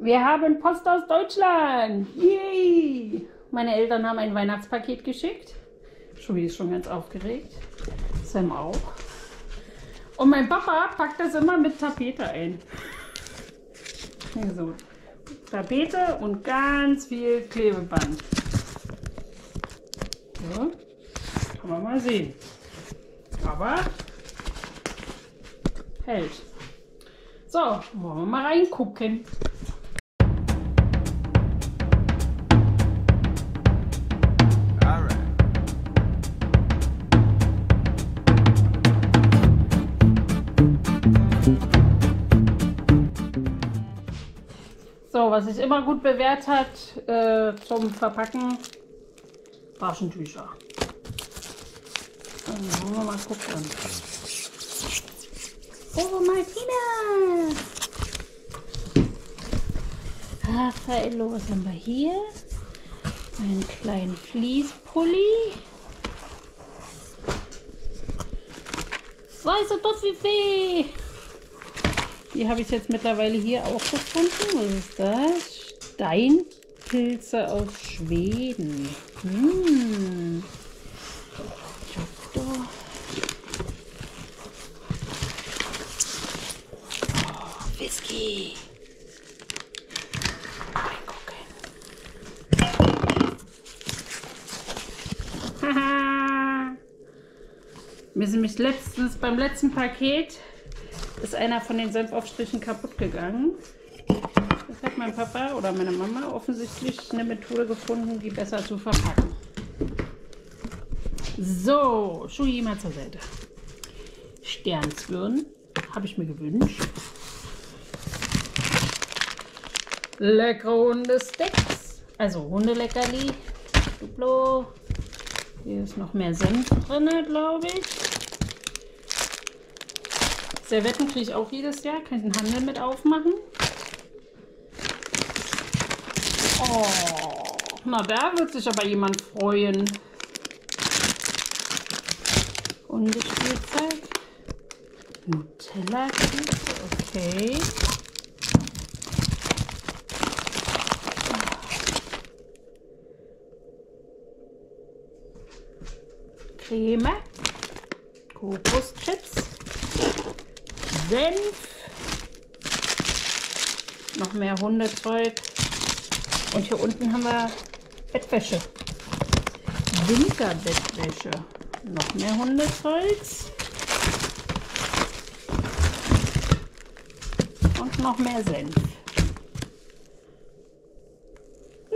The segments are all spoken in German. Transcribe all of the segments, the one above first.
Wir haben Post aus Deutschland. Yay! Meine Eltern haben ein Weihnachtspaket geschickt. Schubi ist schon ganz aufgeregt. Sam auch. Und mein Papa packt das immer mit Tapete ein. So. Tapete und ganz viel Klebeband. So. Kann man mal sehen. Aber hält. So, wollen wir mal reingucken. So, was sich immer gut bewährt hat äh, zum Verpacken, Taschentücher. Dann wollen wir mal gucken. Oh, Martina! Raffaello, was haben wir hier? Einen kleinen Fließpulli. Weiße Toffifee! Die habe ich jetzt mittlerweile hier auch gefunden. Was ist das? Steinpilze aus Schweden. Hm. Giotto. Oh, Whisky. Reingucken. Mir sind mich letztens beim letzten Paket ist einer von den Senfaufstrichen kaputt gegangen. Das hat mein Papa oder meine Mama offensichtlich eine Methode gefunden, die besser zu verpacken. So, Schuhi mal zur Seite. Sternzwirn habe ich mir gewünscht. Leckere Hundesticks, also Hundeleckerli. Duplo. Hier ist noch mehr Senf drin, glaube ich. Servetten kriege ich auch jedes Jahr. Kann ich den Handel mit aufmachen. Oh, na da wird sich aber jemand freuen. Hundespielzeug. Nutella-Kekse, okay. Creme. Kokoschips. Senf. Noch mehr Hundezeug. Und hier unten haben wir Bettwäsche. Winterbettwäsche. Noch mehr Hundezeugs. Und noch mehr Senf.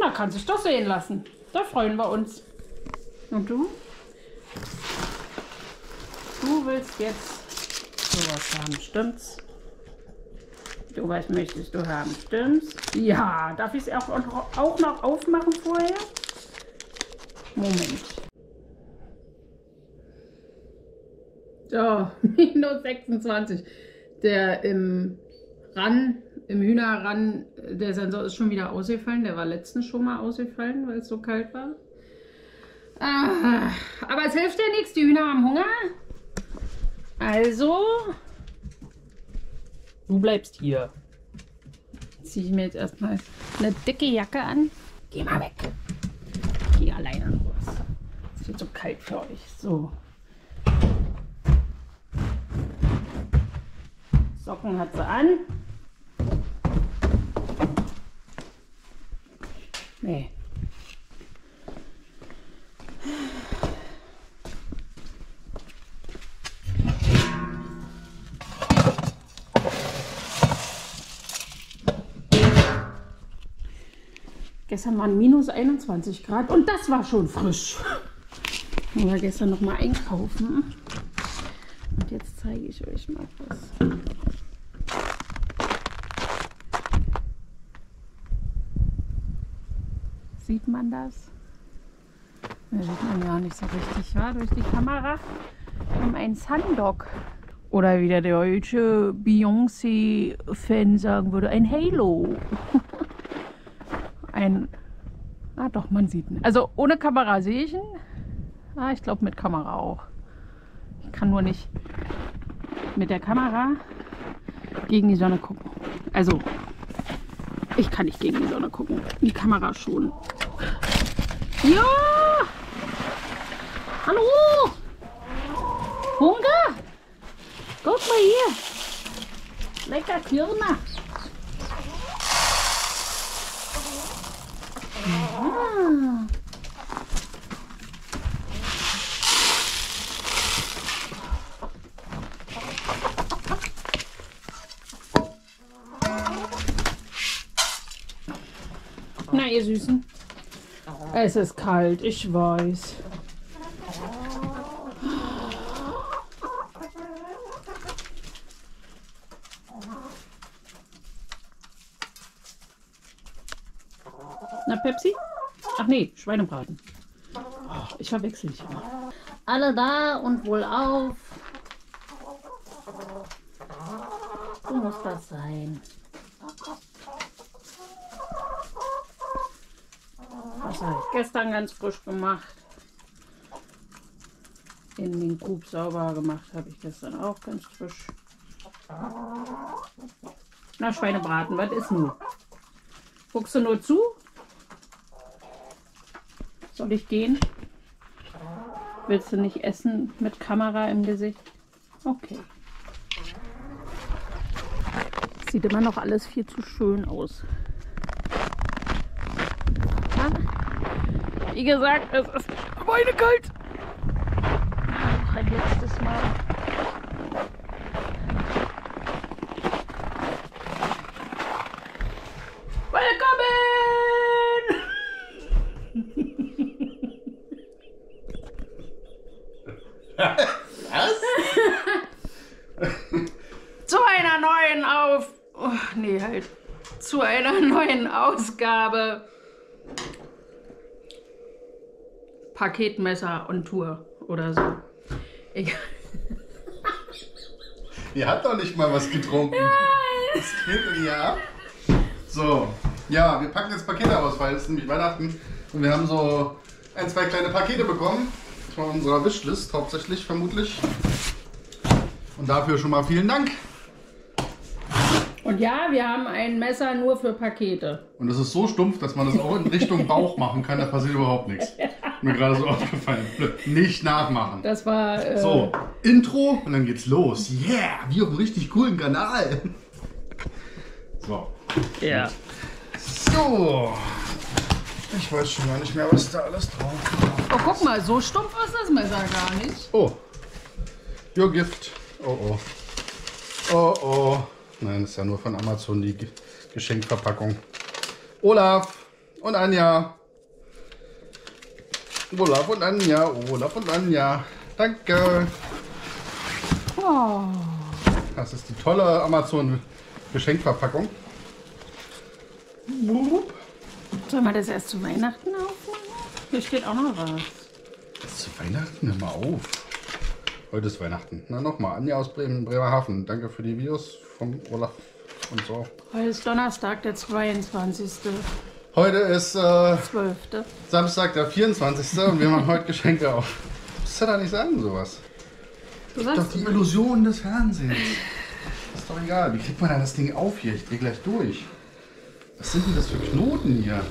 Na, kann sich doch sehen lassen. Da freuen wir uns. Und du? Du willst jetzt sowas haben, stimmt's? Du was möchtest du haben, stimmt's? Ja, darf ich es auch, auch noch aufmachen vorher? Moment. So, minus 26. Der im Ran, im Hühnerran, der Sensor ist schon wieder ausgefallen. Der war letztens schon mal ausgefallen, weil es so kalt war. Ah, aber es hilft ja nichts, die Hühner haben Hunger. Also, du bleibst hier. Ziehe ich mir jetzt erstmal eine dicke Jacke an. Geh mal weg. Geh alleine raus. Es wird so kalt für euch. So. Socken hat sie an. Nee. Gestern waren minus 21 Grad und das war schon frisch. Ich war gestern noch mal einkaufen. Und jetzt zeige ich euch mal was. Sieht man das? Das sieht man ja nicht so richtig, ja, durch die Kamera. Wir haben einen Sundog. Oder wie der deutsche Beyoncé-Fan sagen würde, ein Halo. Ein. Ah, doch, man sieht ihn. Also ohne Kamera sehe ich ihn. Ah, ich glaube mit Kamera auch. kann nur nicht mit der Kamera gegen die Sonne gucken. Also, ich kann nicht gegen die Sonne gucken. Die Kamera schon. Ja! Hallo! Hunger! Guck mal hier! Lecker Kirner! Ah. Na, ihr Süßen. Es ist kalt, ich weiß. Na, Pepsi? Ach nee, Schweinebraten. Ich verwechsel dich immer. Alle da und wohl auf. So muss das sein. Ich gestern ganz frisch gemacht. In den Grub sauber gemacht habe ich gestern auch ganz frisch. Na, Schweinebraten, was ist nun? Guckst du nur zu? Soll ich gehen? Willst du nicht essen mit Kamera im Gesicht? Okay. Sieht immer noch alles viel zu schön aus. Ja? Wie gesagt, es ist schweinekalt. Noch ein letztes Mal. Willkommen! zu einer neuen Auf... Oh, nee, halt. Zu einer neuen Ausgabe. Paketmesser und Tour oder so. Egal. Ihr habt doch nicht mal was getrunken. Das geht ab? So, ja, wir packen jetzt Pakete aus, weil es ist nämlich Weihnachten und wir haben so ein, zwei kleine Pakete bekommen. Von unserer Wishlist hauptsächlich, vermutlich. Und dafür schon mal vielen Dank. Und ja, wir haben ein Messer nur für Pakete. Und es ist so stumpf, dass man das auch in Richtung Bauch machen kann, da passiert überhaupt nichts. Mir gerade so aufgefallen. Nicht nachmachen. Das war. Äh, So, Intro und dann geht's los. Yeah, wie auf einem richtig coolen Kanal. So. Ja. So. Ich weiß schon gar nicht mehr, was da alles drauf war. Oh, guck mal, so stumpf ist das Messer gar nicht. Oh. Your Gift. Oh oh. Oh oh. Nein, ist ja nur von Amazon die Ge- Geschenkverpackung. Olaf und Anja. Olaf und Anja. Olaf und Anja. Danke. Oh. Das ist die tolle Amazon Geschenkverpackung. Wupp. Sollen wir das erst zu Weihnachten aufmachen? Hier steht auch noch was. Zu Weihnachten? Hör mal auf. Heute ist Weihnachten. Na nochmal, Anja aus Bremen, Bremerhaven. Danke für die Videos von Olaf und so. Heute ist Donnerstag, der 22. Heute ist äh, 12. Samstag, der 24. und wir machen heute Geschenke auf. Was soll da nicht sagen, sowas? Du Doch sagst die Illusion des Fernsehens. Ist doch egal. Wie kriegt man denn das Ding auf hier? Ich dreh gleich durch. Was sind denn das für Knoten hier?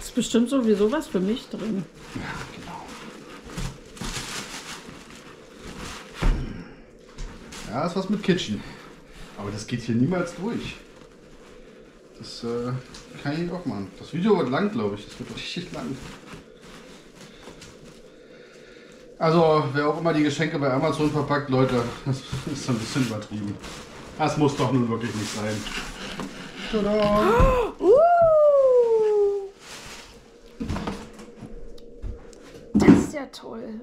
ist bestimmt sowieso was für mich drin. Ja, genau. Ja, ist was mit Kitchen. Aber das geht hier niemals durch. Das äh, kann ich nicht aufmachen. Das Video wird lang, glaube ich. Das wird richtig lang. Also, wer auch immer die Geschenke bei Amazon verpackt, Leute, das ist ein bisschen übertrieben. Das muss doch nun wirklich nicht sein. Tada! Uh. Das ist ja toll.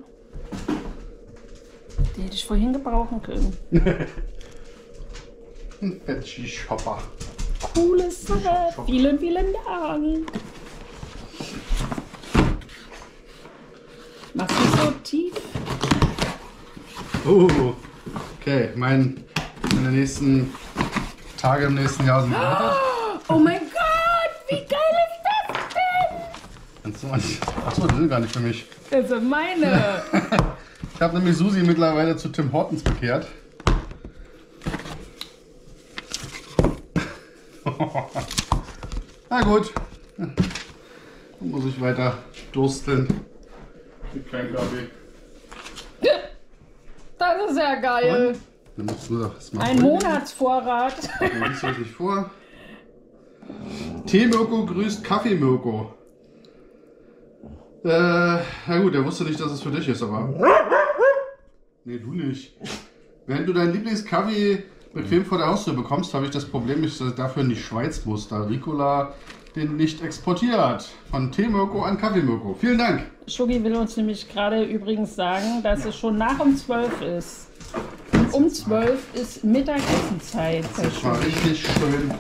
Die hätte ich vorhin gebrauchen können. Ein Veggie Shopper. Coole Sache. Vielen, vielen Dank. Machst du so tief? Oh, okay, mein, meine nächsten Tage im nächsten Jahr sind fertig. Oh mein Gott, wie geil ist das denn? Achso, das sind gar nicht für mich. Das sind meine. Ich habe nämlich Susi mittlerweile zu Tim Hortons bekehrt. Na gut. Dann muss ich weiter dursteln. Mit kein Kaffee. Das ist ja geil. Dann machst du das mal. Ein Monatsvorrat. Dann liest euch nicht vor. Tee Mirko grüßt Kaffee Mirko. Äh, na gut, er wusste nicht, dass es für dich ist, aber. Nee, du nicht. Wenn du deinen Lieblingskaffee bequem vor der Haustür bekommst, habe ich das Problem, dass ich dafür in die Schweiz muss, da Ricola den nicht exportiert. Von Tee Mirko an Kaffee Mirko. Vielen Dank. Schuggi will uns nämlich gerade übrigens sagen, dass es schon nach um 12 ist. Und um 12 ist Mittagessenzeit. Das war richtig schön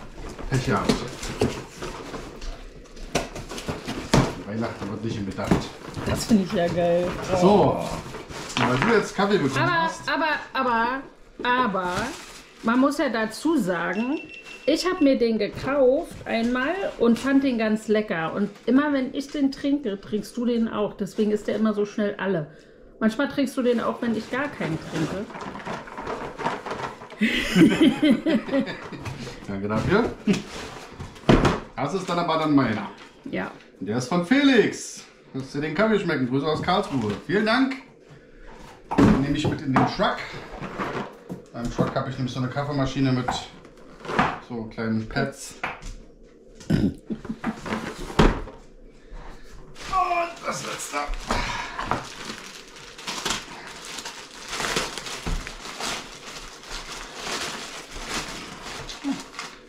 Pech gehabt. Weihnachten wird nicht bedacht. Das finde ich ja geil. Oh. So, weil du jetzt Kaffee bekommen Aber, hast. aber, aber, aber, man muss ja dazu sagen, ich habe mir den gekauft einmal und fand den ganz lecker. Und immer wenn ich den trinke, trinkst du den auch. Deswegen ist der immer so schnell alle. Manchmal trinkst du den auch, wenn ich gar keinen trinke. Danke dafür. Das ist dann aber dann meiner. Ja. Der ist von Felix. Lass dir den Kaffee schmecken. Grüße aus Karlsruhe. Vielen Dank. Den nehme ich mit in den Truck. Beim Truck habe ich nämlich so eine Kaffeemaschine mit so kleinen Pads. Und das letzte.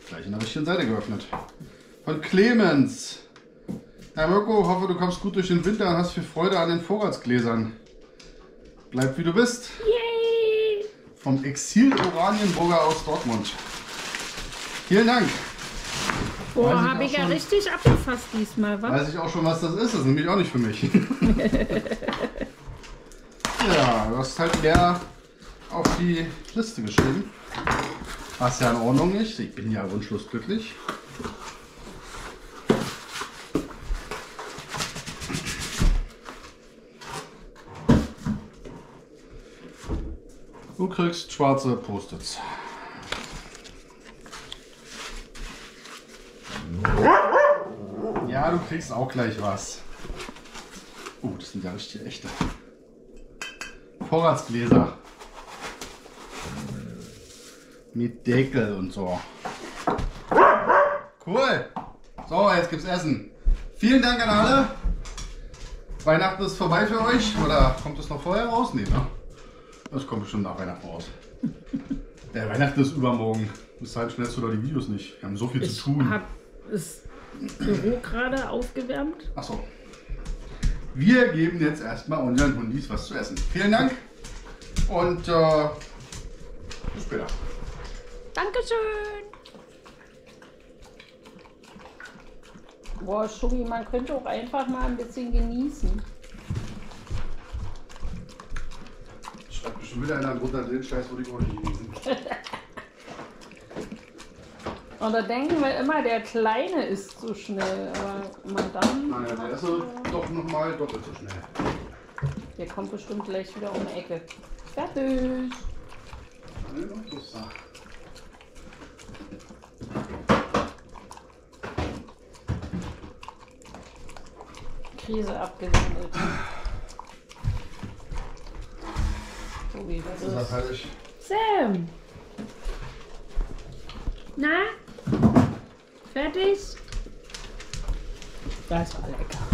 Gleich in der richtigen Seite geöffnet. Von Clemens. Herr Mirko, hoffe du kommst gut durch den Winter und hast viel Freude an den Vorratsgläsern. Bleib wie du bist. Yay! Vom Exil Oranienburger aus Dortmund. Vielen Dank. Boah, habe ich ja schon. richtig abgefasst diesmal, was? Weiß ich auch schon, was das ist. Das ist nämlich auch nicht für mich. ja, du hast halt mehr auf die Liste geschrieben. Was ja in Ordnung ist. Ich bin ja wunschlos glücklich. Du kriegst schwarze Post-its. Ja, du kriegst auch gleich was. Oh, das sind ja richtig echte. Vorratsgläser. Mit Deckel und so. Cool. So, jetzt gibt's Essen. Vielen Dank an alle. Weihnachten ist vorbei für euch. Oder kommt es noch vorher raus? Nee, ne? Das kommt bestimmt nach Weihnachten raus. Der Weihnachten ist übermorgen. Bis dahin schnellst du doch die Videos nicht. Wir haben so viel Ich zu tun. habe das Büro gerade aufgewärmt. Achso. Wir geben jetzt erstmal unseren Hundis was zu essen. Vielen Dank und äh, bis später. Dankeschön. Boah, Schuggi, man könnte auch einfach mal ein bisschen genießen. Wieder einer drunter den Scheiß, wo die Kohle genießen. Und da denken wir immer, der Kleine ist so schnell. Aber Madame, Naja, der ist so doch nochmal doppelt so schnell. der kommt bestimmt gleich wieder um die Ecke. Fertig. Krise abgewendet. Das ist er das. fertig. Sam! Na? Fertig? Das war lecker.